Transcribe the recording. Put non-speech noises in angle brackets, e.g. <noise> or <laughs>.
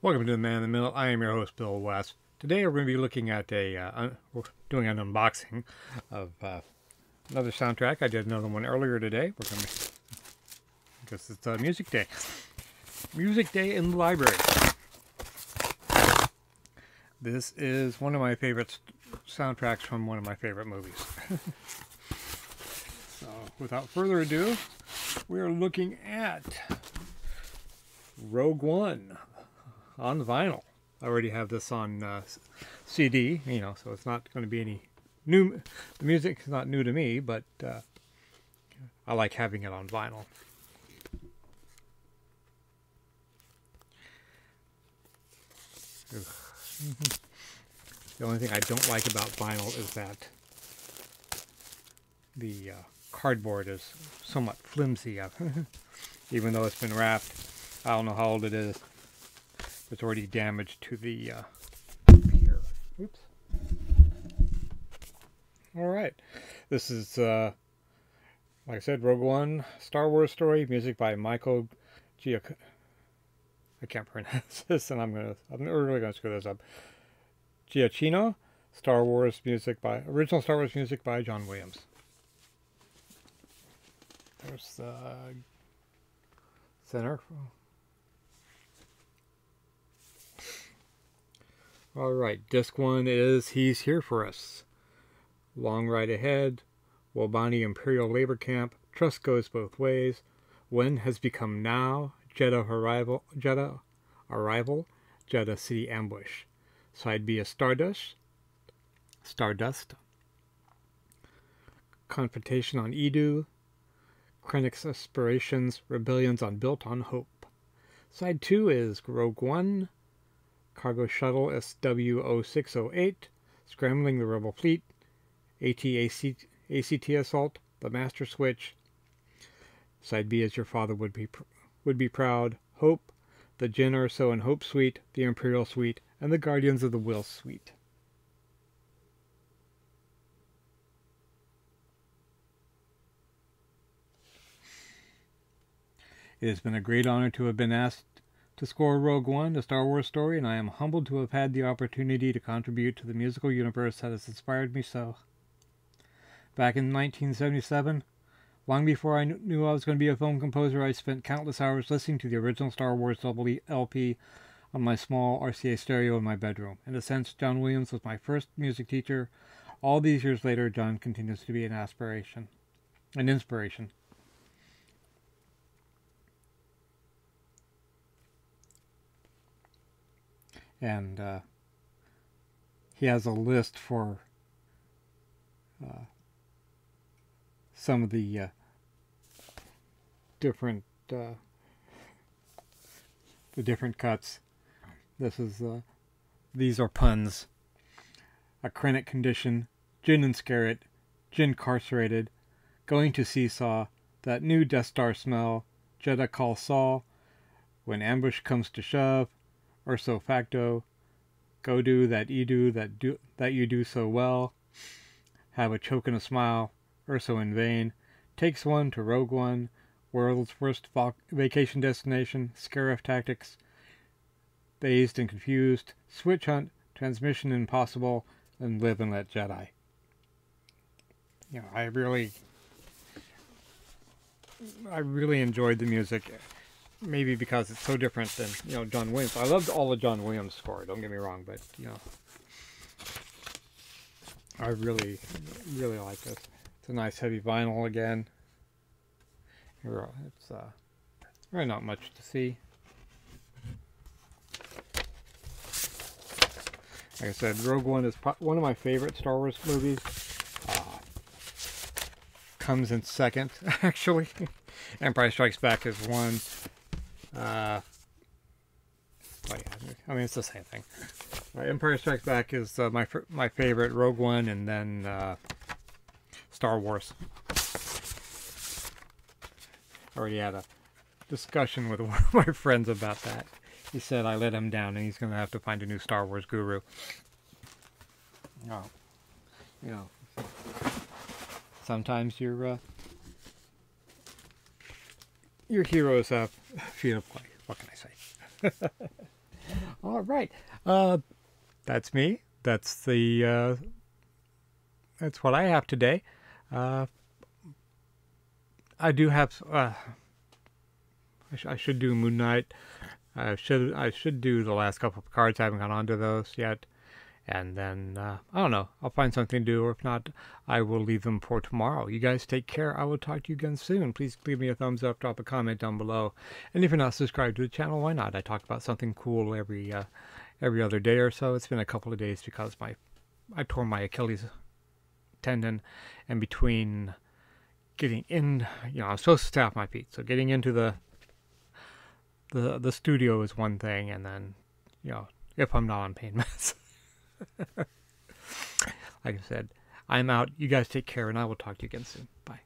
Welcome to the Man in the Middle. I am your host, Bill West. Today we're going to be looking at a, uh, we're doing an unboxing of uh, another soundtrack. I did another one earlier today. We're going to, because it's uh, Music Day. Music Day in the library. This is one of my favorite soundtracks from one of my favorite movies. <laughs> so, without further ado, we are looking at Rogue One on vinyl. I already have this on uh, CD, you know, so it's not going to be any new. The music is not new to me, but uh, I like having it on vinyl. the only thing I don't like about vinyl is that the uh, cardboard is somewhat flimsy. <laughs> Even though it's been wrapped, I don't know how old it is. It's already damaged to the uh. Oops. All right. This is, uh, like I said, Rogue One, Star Wars story, music by Michael Giac. I can't pronounce <laughs> this, and I'm gonna. I'm really gonna screw this up. Giacchino, Star Wars music by original Star Wars music by John Williams. There's the center. All right, disc one is He's Here for Us. Long Ride Ahead, Wobani Imperial Labor Camp, Trust Goes Both Ways, When Has Become Now, Jedha Arrival, Jedha Arrival, Jedha City Ambush. Side B is Stardust, Stardust, Confrontation on Eadu, Krennic's Aspirations, Rebellions on Built on Hope. Side 2 is Rogue One, Cargo Shuttle SW0608, Scrambling the Rebel Fleet, ATAC, ACT Assault, The Master Switch. Side B is Your Father Would Be Would Be Proud, Hope, The Jyn Erso and Hope Suite, The Imperial Suite, and The Guardians of the Will Suite. It has been a great honor to have been asked to score Rogue One, a Star Wars story, and I am humbled to have had the opportunity to contribute to the musical universe that has inspired me so. Back in 1977, long before I knew I was going to be a film composer, I spent countless hours listening to the original Star Wars LP on my small RCA stereo in my bedroom. In a sense, John Williams was my first music teacher. All these years later, John continues to be an aspiration, an inspiration. And uh, he has a list for uh, some of the uh, different uh, the different cuts. This is uh, these are puns. A chronic condition, Jyn and Scarret, Jyn carcerated, going to seesaw, that new Death Star smell, Jedha call Saw, when ambush comes to shove, Erso facto, go do that you do that do that you do so well, have a choke and a smile, or so in vain, takes one to Rogue One, world's worst vacation destination, Scarif tactics, dazed and confused, switch hunt, transmission impossible, and live and let Jedi. You know, I really, I really enjoyed the music maybe because it's so different than you know John Williams. I loved all of John Williams' score. Don't get me wrong, but you know, I really, really like this. It's a nice heavy vinyl again. It's uh, really not much to see. Like I said, Rogue One is one of my favorite Star Wars movies. Uh, comes in second, <laughs> actually. Empire Strikes Back is one. Uh, oh yeah, I mean it's the same thing. Uh, Empire Strikes Back is uh, my my favorite. Rogue One, and then uh, Star Wars. Already had a discussion with <laughs> one of my friends about that. He said I let him down, and he's going to have to find a new Star Wars guru. Oh, you know, sometimes you're your heroes have feet of clay. What can I say? <laughs> All right. Uh, that's me. That's the. Uh, that's what I have today. Uh, I do have. Uh, I, sh- I should do Moon Knight. I should I should do the last couple of cards. I haven't got onto those yet. And then uh, I don't know. I'll find something to do, or if not, I will leave them for tomorrow. You guys take care. I will talk to you again soon. Please leave me a thumbs up, drop a comment down below, and if you're not subscribed to the channel, why not? I talk about something cool every uh, every other day or so. It's been a couple of days because my I tore my Achilles tendon, and between getting in, you know, I'm supposed to off my feet, so getting into the the the studio is one thing, and then you know if I'm not on pain <laughs> meds. <laughs> like I said, I'm out. You guys take care, and I will talk to you again soon. Bye.